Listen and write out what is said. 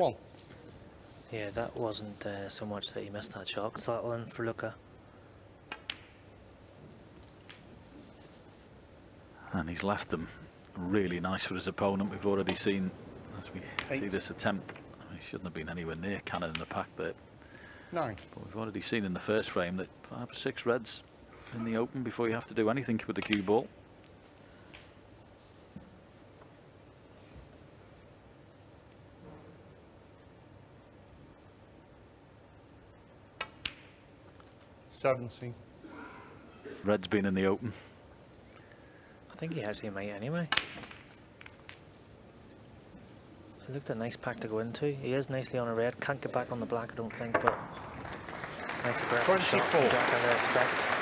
One. Yeah, that wasn't uh, so much that he missed that shot settling for Luca. And he's left them really nice for his opponent. We've already seen, as we see this attempt, he shouldn't have been anywhere near Cannon in the pack there. Nine. But we've already seen in the first frame that five or six reds in the open before you have to do anything with the cue ball. Seventeen. Red's been in the open. I think he has actually might anyway. It looked a nice pack to go into. He is nicely on a red. Can't get back on the black, I don't think, but nice aggressive shot